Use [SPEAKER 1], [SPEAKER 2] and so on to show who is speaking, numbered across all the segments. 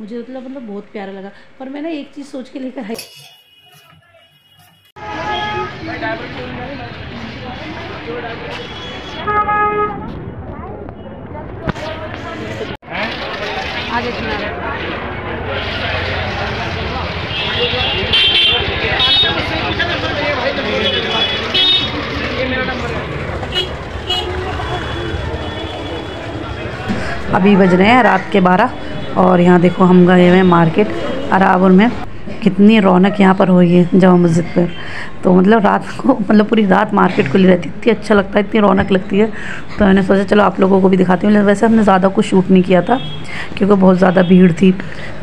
[SPEAKER 1] मुझे मतलब मतलब बहुत प्यारा लगा। पर मैं ना एक चीज़ सोच के लेकर आई। आगे अभी बज रहे हैं रात के बारह। और यहाँ देखो हम गए हुए हैं मार्केट अराबुर में कितनी रौनक यहाँ पर हुई है जामा मस्जिद पर। तो मतलब रात को मतलब पूरी रात मार्केट खुली रहती इतनी अच्छा लगता है, इतनी रौनक लगती है। तो मैंने सोचा चलो आप लोगों को भी दिखाती हूँ वैसे हमने ज़्यादा कुछ शूट नहीं किया था, क्योंकि बहुत ज़्यादा भीड़ थी।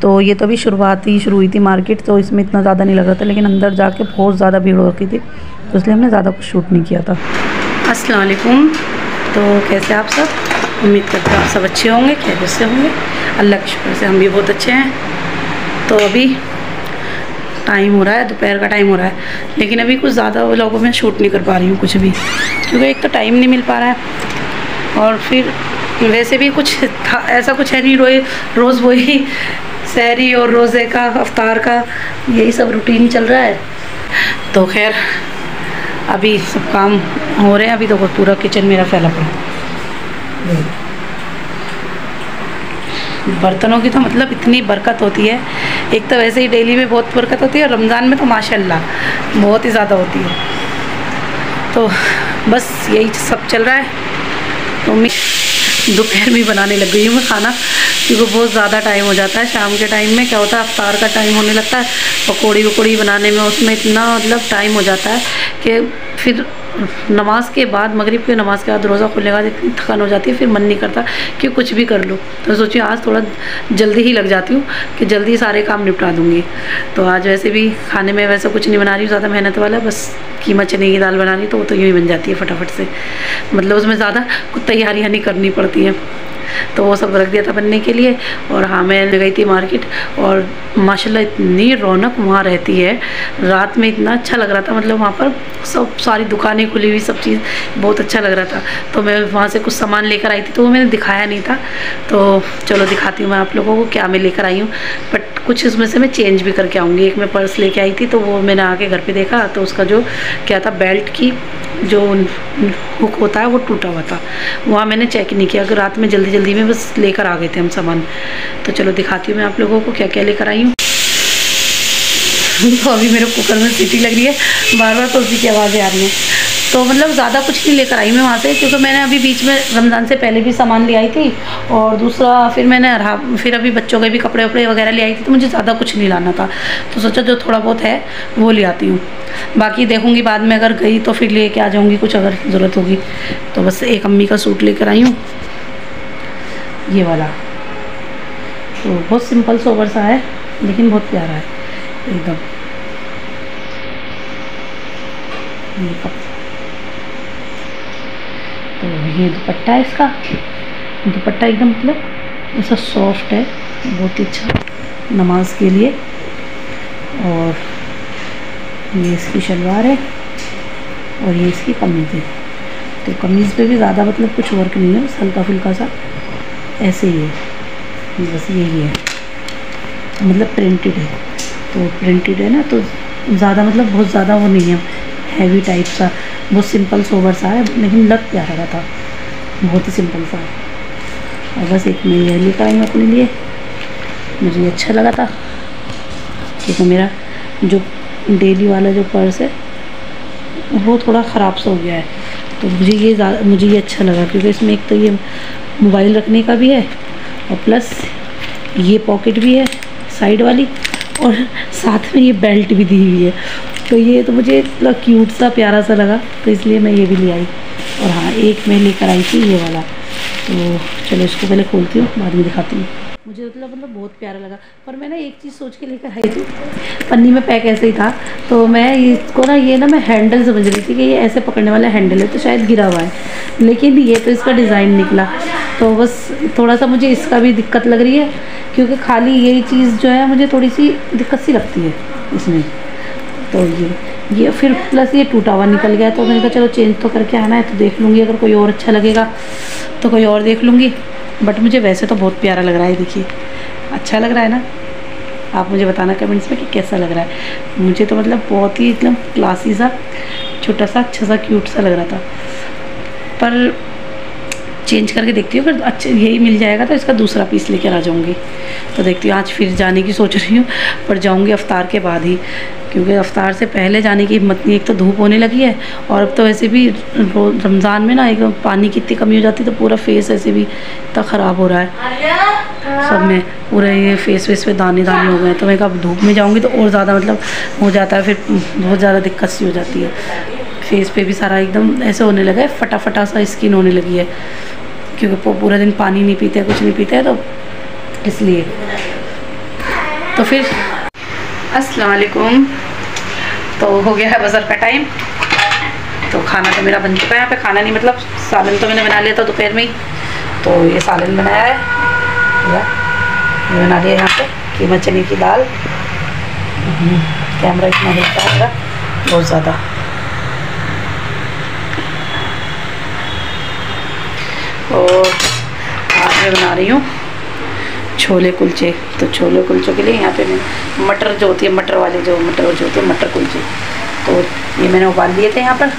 [SPEAKER 1] तो ये तो अभी शुरुआत ही शुरू हुई थी मार्केट तो इसमें इतना ज़्यादा नहीं लग रहा था, लेकिन अंदर जाके बहुत ज़्यादा भीड़ हो रखी थी तो इसलिए हमने ज़्यादा कुछ शूट नहीं किया था। असलकुम तो कैसे आप सब? उम्मीद करते हैं आप सब अच्छे होंगे कैसे होंगे। अल्लाह के शुक्र से हम भी बहुत अच्छे हैं। तो अभी टाइम हो रहा है, दोपहर का टाइम हो रहा है। लेकिन अभी कुछ ज़्यादा लोगों में शूट नहीं कर पा रही हूँ कुछ भी। क्योंकि एक तो टाइम नहीं मिल पा रहा है और फिर वैसे भी कुछ था, ऐसा कुछ है नहीं, रोए, रोज़ वही शहरी और रोज़े का अवतार का, यही सब रूटीन चल रहा है। तो खैर, अभी सब काम हो रहे हैं, अभी तो पूरा किचन मेरा फैला पड़ा। बर्तनों की तो मतलब इतनी बरकत होती है। एक तो वैसे ही डेली में बहुत बरकत होती है और रमज़ान में तो माशाल्लाह बहुत ही ज़्यादा होती है। तो बस यही सब चल रहा है। तो मैं दोपहर में बनाने लग गई हूँ मैं खाना, क्योंकि बहुत ज़्यादा टाइम हो जाता है। शाम के टाइम में क्या होता है, अफ्तार का टाइम होने लगता है। पकौड़ी वकौड़ी बनाने में उसमें इतना मतलब टाइम हो जाता है कि फिर नमाज़ के बाद, मगरिब की नमाज़ के बाद रोज़ा खुलने के बाद इतनी थकान हो जाती है, फिर मन नहीं करता कि कुछ भी कर लो। तो सोचिए, आज थोड़ा जल्दी ही लग जाती हूँ कि जल्दी सारे काम निपटा दूँगी। तो आज वैसे भी खाने में वैसा कुछ नहीं बना रही हूँ, ज़्यादा मेहनत वाला, बस कीमा चने की दाल बना रही तो वो तो यूँ ही बन जाती है फटाफट से। मतलब उसमें ज़्यादा कुछ तैयारियाँ नहीं करनी पड़ती हैं। तो वो सब रख दिया था बनने के लिए, और हाँ मैं गई थी मार्केट, और माशाल्लाह इतनी रौनक वहाँ रहती है। रात में इतना अच्छा लग रहा था मतलब वहाँ पर सब सारी दुकानें खुली हुई, सब चीज़ बहुत अच्छा लग रहा था। तो मैं वहाँ से कुछ सामान लेकर आई थी तो वो मैंने दिखाया नहीं था। तो चलो दिखाती हूँ मैं आप लोगों को क्या मैं लेकर आई हूँ। बट कुछ उसमें से मैं चेंज भी करके आऊँगी। एक मैं पर्स लेके आई थी तो वो मैंने आके घर पर देखा तो उसका जो क्या था बेल्ट की जो हुक होता है, वो टूटा हुआ था। वहाँ मैंने चेक नहीं किया, अगर रात में जल्दी जल्दी में बस लेकर आ गए थे हम सामान। तो चलो दिखाती हूँ मैं आप लोगों को क्या क्या लेकर आई हूँ। तो अभी मेरे कुकर में सीटी लग रही है बार बार तो उसी की आवाज़ें आ रही हैं। तो मतलब ज़्यादा कुछ नहीं लेकर आई मैं वहाँ से, क्योंकि मैंने अभी बीच में रमज़ान से पहले भी सामान ले आई थी और दूसरा फिर मैंने फिर अभी बच्चों के भी कपड़े वपड़े वगैरह ले आई थी तो मुझे ज़्यादा कुछ नहीं लाना था। तो सोचा जो थोड़ा बहुत है, वो ले आती हूँ। बाकी देखूँगी बाद में, अगर गई तो फिर ले आ जाऊँगी, कुछ अगर ज़रूरत होगी। तो बस एक अम्मी का सूट लेकर आई हूँ। ये वाला। तो बहुत सिंपल सोवर सा है, लेकिन बहुत प्यारा है, एकदम। ये कप। तो ये दुपट्टा है इसका। दुपट्टा एकदम मतलब ऐसा सॉफ्ट है, बहुत ही अच्छा नमाज़ के लिए। और ये इसकी शलवार है और ये इसकी कमीज़ है। तो कमीज़ पे भी ज़्यादा मतलब कुछ वर्क नहीं है, बस हल्का फुल्का सा ऐसे ही है। बस यही है। मतलब प्रिंटेड है। तो प्रिंटेड है ना तो ज़्यादा मतलब बहुत ज़्यादा वो नहीं है। हैवी टाइप सा बहुत सिंपल सोवर सा है, लेकिन लग प्यारा रहा था। बहुत ही सिंपल सा है। और बस एक मैं यह लेकर आई हूँ अपने लिए। मुझे ये अच्छा लगा था। क्योंकि मेरा जो डेली वाला जो पर्स है, वो थोड़ा ख़राब सा हो गया है। तो मुझे ये मुझे ये अच्छा लगा, क्योंकि इसमें एक तो ये मोबाइल रखने का भी है, और प्लस ये पॉकेट भी है साइड वाली, और साथ में ये बेल्ट भी दी हुई है। तो ये तो मुझे इतना क्यूट सा, प्यारा सा लगा तो इसलिए मैं ये भी ले आई। और हाँ एक मैं लेकर आई थी ये वाला। तो चलो, इसको पहले खोलती हूँ, बाद में दिखाती हूँ। मुझे मतलब मतलब बहुत प्यारा लगा। पर मैं ना एक चीज़ सोच के लेकर आई थी। पन्नी में पैक ऐसे ही था। तो मैं इसको ना, ये ना मैं हैंडल समझ रही थी कि ये ऐसे पकड़ने वाला हैंडल है तो शायद गिरा हुआ है। लेकिन ये तो इसका डिज़ाइन निकला। तो बस थोड़ा सा मुझे इसका भी दिक्कत लग रही है, क्योंकि खाली यही चीज़ जो है, मुझे थोड़ी सी दिक्कत सी लगती है इसमें। तो ये ये फिर प्लस ये टूटा हुआ निकल गया तो मैंने कहा चलो चेंज तो करके आना है तो देख लूँगी, अगर कोई और अच्छा लगेगा तो कोई और देख लूँगी। बट मुझे वैसे तो बहुत प्यारा लग रहा है, देखिए। अच्छा लग रहा है ना? आप मुझे बताना कमेंट्स में कि कैसा लग रहा है। मुझे तो मतलब बहुत ही एकदम क्लासी सा, छोटा सा अच्छा सा क्यूट सा लग रहा था। पर चेंज करके देखती हूँ फिर अच्छा यही मिल जाएगा तो इसका दूसरा पीस लेकर आ जाऊँगी। तो देखती हूँ आज फिर जाने की सोच रही हूँ पर जाऊँगी अवतार के बाद ही क्योंकि अवतार से पहले जाने की हिम्मत नहीं एक तो धूप होने लगी है और अब तो वैसे भी रमज़ान में ना एक पानी की इतनी कमी हो जाती है तो पूरा फेस ऐसे भी इतना ख़राब हो रहा है। सब में पूरे ये फेस वेस पे दाने दाने हो गए तो मैं कब धूप में जाऊँगी तो और ज़्यादा मतलब हो जाता है फिर बहुत ज़्यादा दिक्कत सी हो जाती है। फेस पे भी सारा एकदम ऐसे होने लगा है फटा फटा सा स्किन होने लगी है। क्योंकि पूरा दिन पानी नहीं पीते कुछ नहीं पीते तो इसलिए। तो फिर अस्सलाम वालेकुम तो हो गया है बज़र का टाइम तो खाना तो मेरा बन चुका है यहाँ पे। खाना नहीं मतलब सालन तो मैंने बना लिया था दोपहर में ही। तो ये सालन बनाया है। ये बना लिया यहाँ पे कीमा चने की दाल। हम्म, कैमरा इतना हिलता है बहुत ज़्यादा। और आज मैं बना रही हूँ छोले कुलचे। तो छोले कुलचों के लिए यहाँ पे मैं मटर जो होती है, मटर वाले जो मटर जो होते हैं, मटर कुलचे। तो ये मैंने उबाल लिए थे यहाँ पर।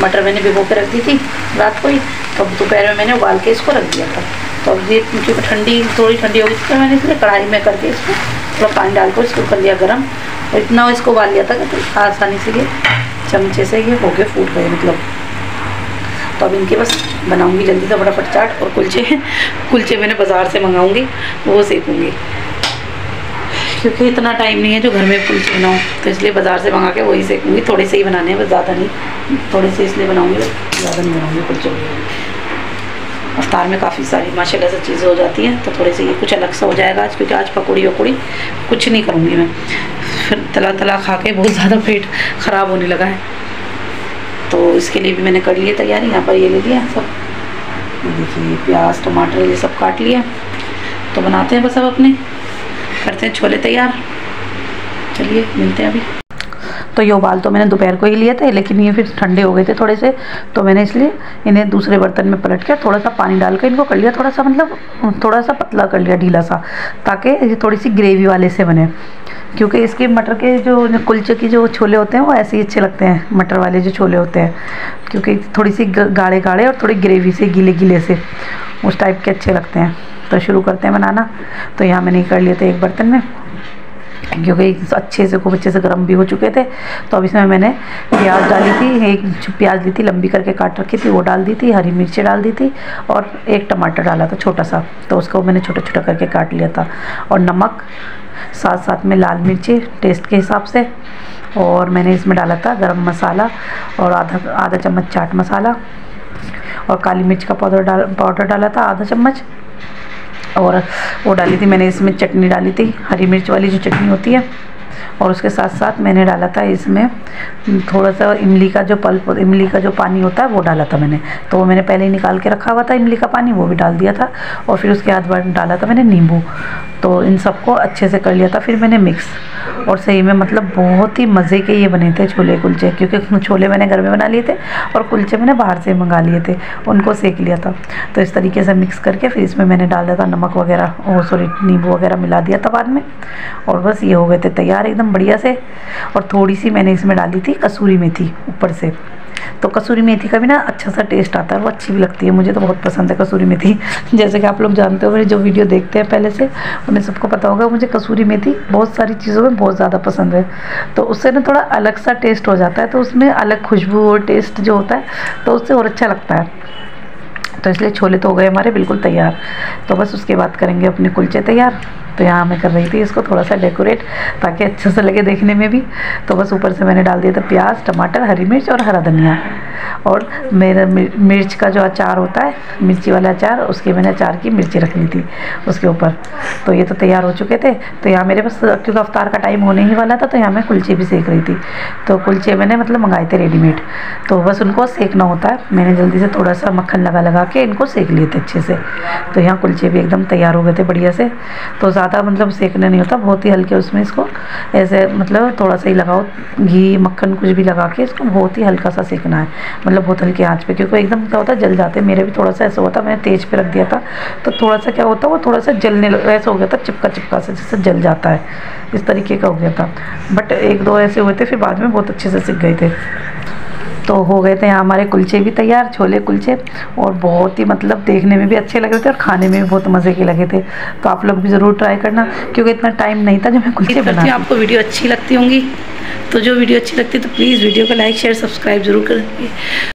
[SPEAKER 1] मटर मैंने भिगो के रख दी थी रात को ही। तो दोपहर में मैंने उबाल के इसको रख दिया था। तो अब ये क्योंकि ठंडी, थोड़ी ठंडी हो गई थी तो मैंने इसलिए कढ़ाई में करके इसको थोड़ा पानी डाल कर इसको कर लिया गर्म। और इतना इसको उबाल लिया था कि आसानी से ये चमचे से ये हो गए फूट गए मतलब। तो अब इनके बस बनाऊँगी, जल्दी से फटाफट चाट और कुलचे। कुलचे मैंने बाज़ार से मंगाऊँगी, वो सेकूँगी। क्योंकि इतना टाइम नहीं है जो घर में कुलचे बनाऊँ तो इसलिए बाज़ार से मंगा के वही सेकूँगी। थोड़े से ही बनाने हैं, बस ज़्यादा नहीं। थोड़े से इसलिए बनाऊँगी ज़्यादा नहीं बनाऊँगी कुलचे। अफ्तार में काफ़ी सारी, माशाल्लाह से चीज़ें हो जाती हैं तो थोड़े से ये कुछ अलग सा हो जाएगा आज, क्योंकि आज पकौड़ी वकौड़ी कुछ नहीं करूँगी मैं। फिर तला तला खा के बहुत ज़्यादा पेट ख़राब होने लगा है। तो इसके लिए भी मैंने कर लिया तैयारी, यहाँ पर ये ले लिया सब। देखिए, प्याज, टमाटर, ये सब काट लिया। तो बनाते हैं बस अब अपने। करते हैं छोले तैयार। चलिए, मिलते हैं अभी। तो ये उबाल तो मैंने दोपहर को ही लिए थे, लेकिन ये फिर ठंडे हो गए थे थोड़े से तो मैंने इसलिए इन्हें दूसरे बर्तन में पलट कर थोड़ा सा पानी डाल कर इनको कर लिया, थोड़ा सा मतलब थोड़ा सा पतला कर लिया, ढीला सा, ताकि ये थोड़ी सी ग्रेवी वाले से बने। क्योंकि इसके मटर के जो कुलचे की जो छोले होते हैं, वो ऐसे ही अच्छे लगते हैं, मटर वाले जो छोले होते हैं। क्योंकि थोड़ी सी गाढ़े गाढ़े और थोड़ी ग्रेवी से गीले गीले से, उस टाइप के अच्छे लगते हैं। तो शुरू करते हैं बनाना। तो यहाँ मैंने कर लिए थे एक बर्तन में, क्योंकि अच्छे से, खूब अच्छे से गर्म भी हो चुके थे। तो अब इसमें मैंने प्याज डाली थी, एक प्याज ली थी, लंबी करके काट रखी थी, वो डाल दी थी, हरी मिर्ची डाल दी थी और एक टमाटर डाला था छोटा सा। तो उसको मैंने छोटा छोटा करके काट लिया था। और नमक साथ साथ में लाल मिर्ची टेस्ट के हिसाब से। और मैंने इसमें डाला था गरम मसाला और आधा आधा चम्मच चाट मसाला। और काली मिर्च का पाउडर डाल पाउडर डाला था आधा चम्मच। और वो डाली थी मैंने इसमें चटनी डाली थी, हरी मिर्च वाली जो चटनी होती है। और उसके साथ साथ मैंने डाला था इसमें थोड़ा सा इमली का जो पल्प, इमली का जो पानी होता है वो डाला था मैंने। तो वो मैंने पहले ही निकाल के रखा हुआ था, इमली का पानी वो भी डाल दिया था। और फिर उसके बाद डाला था मैंने नींबू। तो इन सबको अच्छे से कर लिया था, फिर मैंने मिक्स और सही में मतलब बहुत ही मज़े के ये बने थे छोले कुलचे, क्योंकि छोले मैंने घर में बना लिए थे और कुलचे मैंने बाहर से मंगा लिए थे, उनको सेक लिया था. तो इस तरीके से मिक्स करके फिर इसमें मैंने डाल दिया था नमक वगैरह और सॉरी नींबू वगैरह मिला दिया था बाद में. और बस ये हो गए थे तैयार एकदम बढ़िया से. और थोड़ी सी मैंने इसमें डाली थी कसूरी मेथी ऊपर से. तो कसूरी मेथी का भी ना अच्छा सा टेस्ट आता है वो अच्छी भी लगती है। मुझे तो बहुत पसंद है कसूरी मेथी। जैसे कि आप लोग जानते हो, मेरे जो वीडियो देखते हैं पहले से, उन्हें सबको पता होगा, मुझे कसूरी मेथी बहुत सारी चीज़ों में बहुत ज़्यादा पसंद है। तो उससे ना थोड़ा अलग सा टेस्ट हो जाता है तो उसमें अलग खुशबू और टेस्ट जो होता है तो उससे और अच्छा लगता है। तो इसलिए छोले तो हो गए हमारे, बिल्कुल तैयार। तो बस उसके बाद करेंगे अपने कुलचे तैयार। तो यहाँ मैं कर रही थी इसको थोड़ा सा डेकोरेट ताकि अच्छे से लगे देखने में भी। तो बस ऊपर से मैंने डाल दिया था प्याज, टमाटर, हरी मिर्च और हरा धनिया। और मेरा मिर्च का जो अचार होता है, मिर्ची वाला अचार, उसके मैंने अचार की मिर्ची रख ली थी उसके ऊपर। तो ये तो तैयार हो चुके थे। तो यहाँ मेरे पास, क्योंकि अवतार का टाइम होने ही वाला था तो यहाँ मैं कुलचे भी सेक रही थी। तो कुलचे मैंने मतलब मंगाए थे रेडीमेड तो बस उनको सेकना होता है। मैंने जल्दी से थोड़ा सा मक्खन लगा लगा के इनको सेक लिए थे अच्छे से। तो यहाँ कुलचे भी एकदम तैयार हो गए थे बढ़िया से। तो ज़्यादा मतलब सेकने नहीं होता, बहुत ही हल्के उसमें इसको ऐसे मतलब थोड़ा सा ही लगाओ, घी, मक्खन कुछ भी लगा के इसको बहुत ही हल्का सा सेकना है मतलब बहुत हल्के आँच पे, क्योंकि एकदम क्या होता है, जल जाते मेरे भी थोड़ा सा ऐसा होता मैंने तेज़ पे रख दिया था तो थोड़ा सा क्या होता वो थोड़ा सा जलने ऐसा हो गया था, चिपका चिपका से, जैसे जल जाता है, इस तरीके का हो गया था। बट एक दो ऐसे हुए थे, फिर बाद में बहुत अच्छे से सीख गए थे। तो हो गए थे यहाँ हमारे कुलचे भी तैयार छोले कुलचे और बहुत ही मतलब देखने में भी अच्छे लग रहे थे और खाने में भी बहुत मज़े के लगे थे। तो आप लोग भी ज़रूर ट्राई करना क्योंकि इतना टाइम नहीं था जो मैं कुलचे बनाती हूँ आपको वीडियो अच्छी लगती होंगी। तो जो वीडियो अच्छी लगती है तो प्लीज़ वीडियो को लाइक शेयर सब्सक्राइब ज़रूर करेंगे